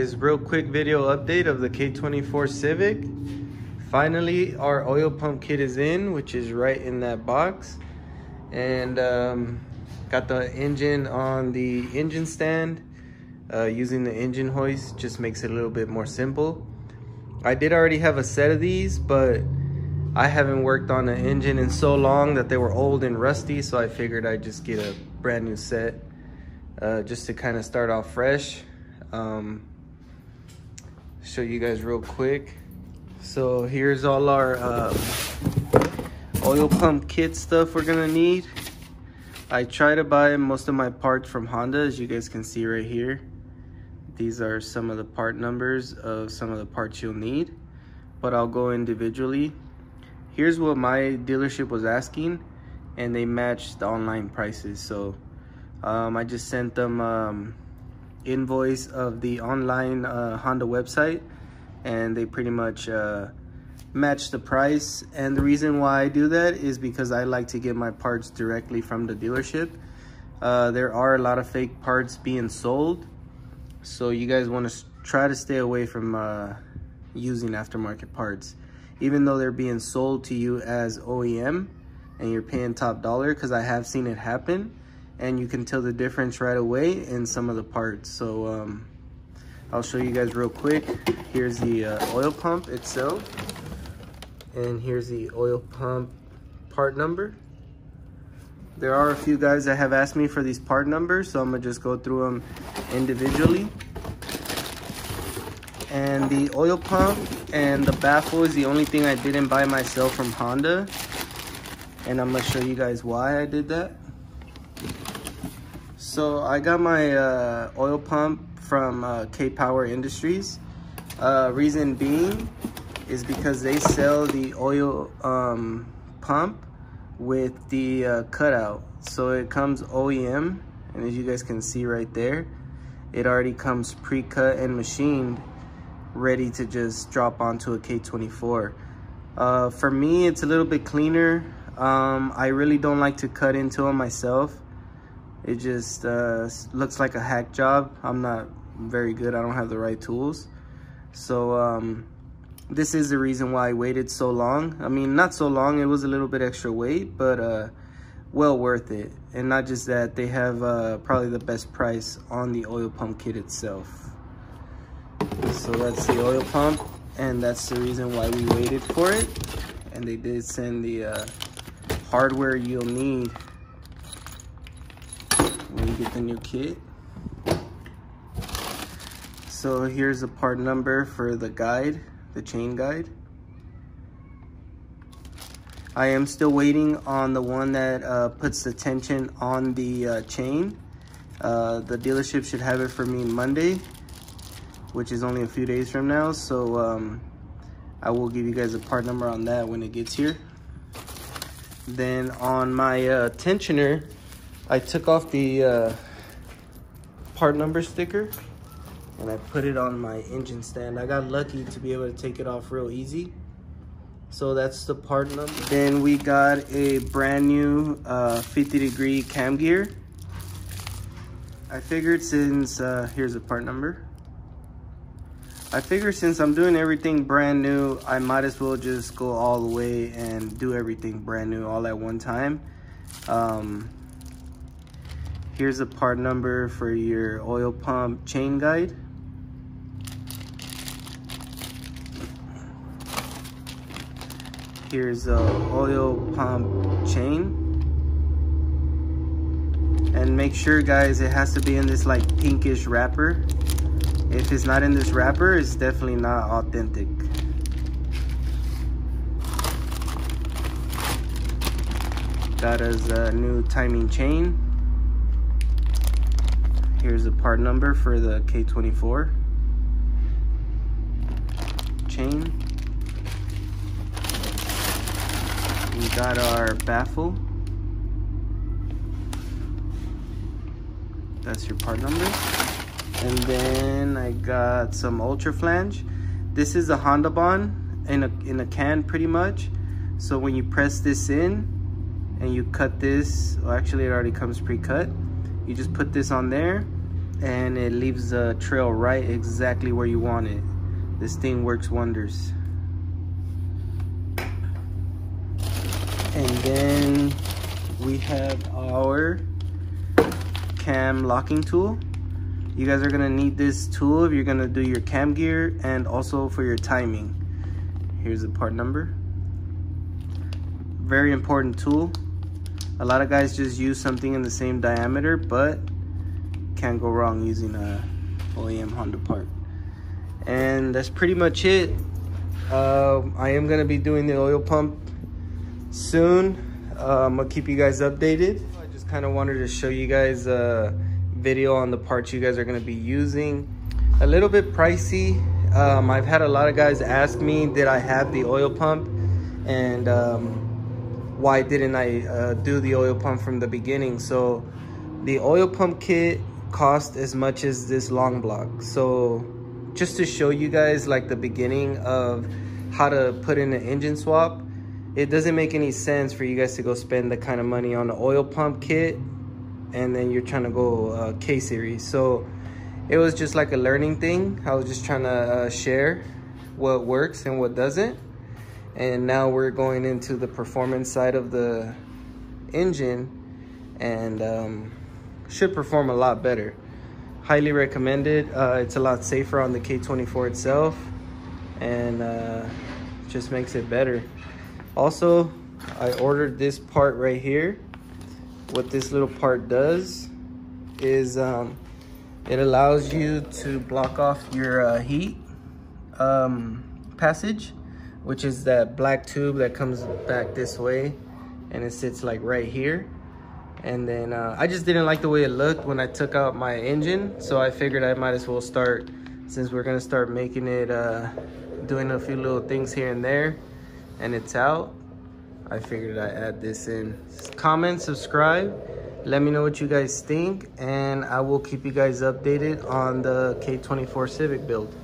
guys, real quick video update of the K24 Civic. Finally, our oil pump kit is in, which is right in that box. And um, got the engine on the engine stand. Uh, using the engine hoist just makes it a little bit more simple. I did already have a set of these, but I haven't worked on an engine in so long that they were old and rusty, so I figured I'd just get a brand new set uh, just to kind of start off fresh. Um, show you guys real quick. So here's all our uh, oil pump kit stuff we're gonna need. I try to buy most of my parts from Honda, as you guys can see right here. These are some of the part numbers of some of the parts you'll need, but I'll go individually. Here's what my dealership was asking, and they matched the online prices. So um, I just sent them um, invoice of the online uh, Honda website and they pretty much uh, match the price. And the reason why I do that is because I like to get my parts directly from the dealership. Uh, there are a lot of fake parts being sold. So you guys want to try to stay away from uh, using aftermarket parts. Even though they're being sold to you as OEM and you're paying top dollar because I have seen it happen and you can tell the difference right away in some of the parts. So um, I'll show you guys real quick. Here's the uh, oil pump itself. And here's the oil pump part number. There are a few guys that have asked me for these part numbers, so I'm gonna just go through them individually. And the oil pump and the baffle is the only thing I didn't buy myself from Honda. And I'm gonna show you guys why I did that. So I got my uh, oil pump from uh, K-Power Industries. Uh, reason being is because they sell the oil um, pump with the uh, cutout. So it comes OEM, and as you guys can see right there, it already comes pre-cut and machined, ready to just drop onto a K24. Uh, for me, it's a little bit cleaner. Um, I really don't like to cut into them myself it just uh, looks like a hack job. I'm not very good. I don't have the right tools. So um, this is the reason why I waited so long. I mean, not so long. It was a little bit extra weight, but uh, well worth it. And not just that, they have uh, probably the best price on the oil pump kit itself. So that's the oil pump, and that's the reason why we waited for it. And they did send the uh, hardware you'll need when you get the new kit. So here's the part number for the guide, the chain guide. I am still waiting on the one that uh, puts the tension on the uh, chain. Uh, the dealership should have it for me Monday, which is only a few days from now. So um, I will give you guys a part number on that when it gets here. Then on my uh, tensioner, I took off the uh, part number sticker and I put it on my engine stand. I got lucky to be able to take it off real easy. So that's the part number. Then we got a brand new uh, 50 degree cam gear. I figured since, uh, here's the part number. I figured since I'm doing everything brand new, I might as well just go all the way and do everything brand new all at one time. Um, Here's a part number for your oil pump chain guide. Here's a oil pump chain. And make sure guys, it has to be in this like pinkish wrapper. If it's not in this wrapper, it's definitely not authentic. Got us a new timing chain. Here's the part number for the K24 chain. We got our baffle. That's your part number. And then I got some ultra flange. This is a Honda Bond in a, in a can pretty much. So when you press this in and you cut this, well actually it already comes pre-cut you just put this on there and it leaves the trail right exactly where you want it. This thing works wonders. And then we have our cam locking tool. You guys are gonna need this tool if you're gonna do your cam gear and also for your timing. Here's the part number. Very important tool. A lot of guys just use something in the same diameter, but can't go wrong using a OEM Honda part. And that's pretty much it. Uh, I am gonna be doing the oil pump soon. Uh, I'm gonna keep you guys updated. I just kind of wanted to show you guys a video on the parts you guys are gonna be using. A little bit pricey. Um, I've had a lot of guys ask me, did I have the oil pump? And um, why didn't I uh, do the oil pump from the beginning? So the oil pump kit cost as much as this long block. So just to show you guys like the beginning of how to put in an engine swap, it doesn't make any sense for you guys to go spend the kind of money on the oil pump kit and then you're trying to go uh, K-series. So it was just like a learning thing. I was just trying to uh, share what works and what doesn't. And now we're going into the performance side of the engine and um, should perform a lot better. Highly recommended. Uh, it's a lot safer on the K24 itself and uh, just makes it better. Also, I ordered this part right here. What this little part does is um, it allows you to block off your uh, heat um, passage, which is that black tube that comes back this way and it sits like right here. And then uh, I just didn't like the way it looked when I took out my engine. So I figured I might as well start, since we're gonna start making it, uh, doing a few little things here and there and it's out, I figured I'd add this in. Comment, subscribe, let me know what you guys think, and I will keep you guys updated on the K24 Civic build.